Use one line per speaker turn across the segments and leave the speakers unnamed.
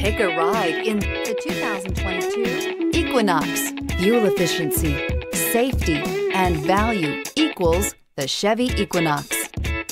Take a ride in the 2022 Equinox. Fuel efficiency, safety, and value equals the Chevy Equinox.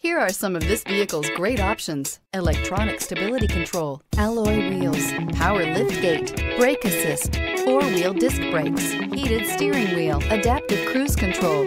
Here are some of this vehicle's great options. Electronic stability control, alloy wheels, power lift gate, brake assist, four-wheel disc brakes, heated steering wheel, adaptive cruise control,